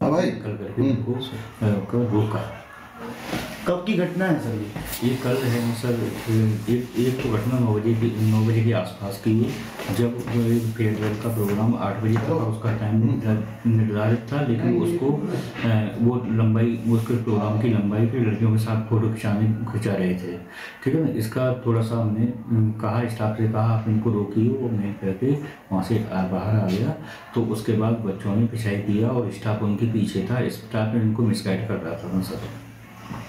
हाँ भाई कब की घटना है सर ये? ये कल है सर एक एक तो घटना नौ बजे की, नौ बजे के आसपास की है। जब एक फेयरवेल का प्रोग्राम आठ बजे तक उसका टाइम निर्धारित था, लेकिन उसको वो लंबाई, उसके प्रोग्राम की लंबाई के लड़कियों के साथ फ़ोटो खिंचाने, खिंचा रहे थे। ठीक है ना? इसका थोड़ा सा हमने कहा स्टाफ से कहा, आप इनको रोकिए, वो मैं करके वहाँ से बाहर आ गया। तो उसके बाद बच्चों ने पिछाई किया और स्टाफ उनके पीछे था। स्टाफ ने इनको मिसगाइड कर रहा था ना सर।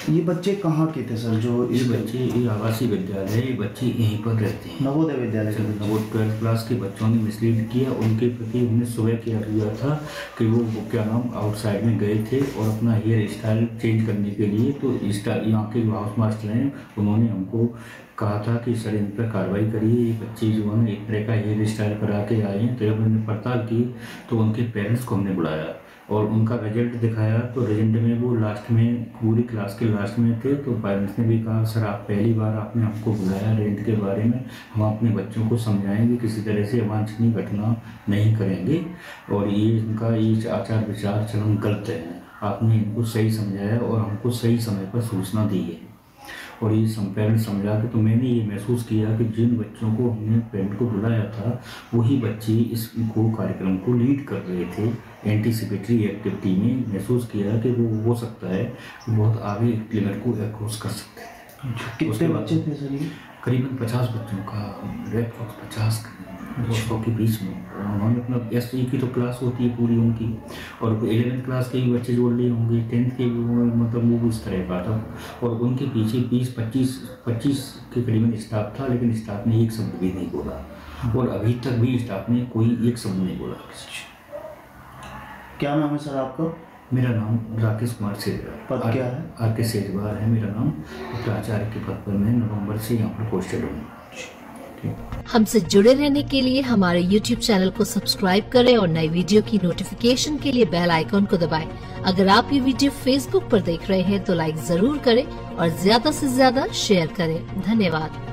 ये बच्चे कहाँ के थे सर जो ये इस बच्चे ये आवासीय विद्यालय है ये बच्चे यहीं पर रहते हैं। नवोदय विद्यालय के बच्चे। वो ट्वेल्थ क्लास के बच्चों ने मिसलीड किया उनके प्रति हमने सुबह किया हुआ था कि वो क्या नाम आउटसाइड में गए थे और अपना हेयर स्टाइल चेंज करने के लिए तो यहाँ के जो हाउस मास्टर हैं उन्होंने हमको कहा था कि सर इन पर कार्रवाई करिए ये बच्चे जो है एक तरह का हेयर स्टाइल करा के आए हैं तो जब हमने पड़ताल की तो उनके पेरेंट्स को हमने बुलाया। और उनका रिज़ल्ट दिखाया तो रिज़ल्ट में वो लास्ट में, पूरी क्लास के लास्ट में थे तो पेरेंट्स ने भी कहा, सर, आप पहली बार आपने हमको बुलाया रिज़ल्ट के बारे में, हम अपने बच्चों को समझाएँगे, किसी तरह से अवांछनीय घटना नहीं करेंगे। और ये इनका, ये आचार विचार चलन गलत है। आपने इनको सही समझाया और हमको सही समय पर सूचना दी है। और ये सम पेरेंट्स समझा के तो मैंने ये महसूस किया कि जिन बच्चों को हमने पेरेंट को बुलाया था वही बच्चे इस को कार्यक्रम को लीड कर रहे थे। एंटीसिपेटरी एक्टिविटी में महसूस किया कि वो हो सकता है बहुत आगे लिमिट को एक्रोस कर सकते हैं। कितने उसके बाद- बच्चे थे सर करीबन पचास बच्चों का रेड फॉक्स पचास दोस्तों के बीच में। उन्होंने अपना एस की तो क्लास होती है पूरी उनकी। और इलेवेंथ क्लास के भी बच्चे जोड़ लिए होंगे टेंथ के भी मतलब वो भी इस तरह का था। और उनके पीछे बीस पच्चीस पच्चीस के करीबन स्टाफ था लेकिन स्टाफ ने एक शब्द भी नहीं बोला। और अभी तक भी स्टाफ ने कोई एक शब्द नहीं बोला। क्या नाम है सर आपका? मेरा नाम राकेश कुमार सेजवार पद क्या है? आर के सेजवार है मेरा नाम। प्राचार्य के पद पर मैं नवंबर से यहाँ पर पोस्टेड हूँ। हमसे जुड़े रहने के लिए हमारे YouTube चैनल को सब्सक्राइब करें और नई वीडियो की नोटिफिकेशन के लिए बेल आइकॉन को दबाएँ। अगर आप ये वीडियो Facebook पर देख रहे हैं तो लाइक ज़रूर करें और ज़्यादा से ज़्यादा शेयर करें। धन्यवाद।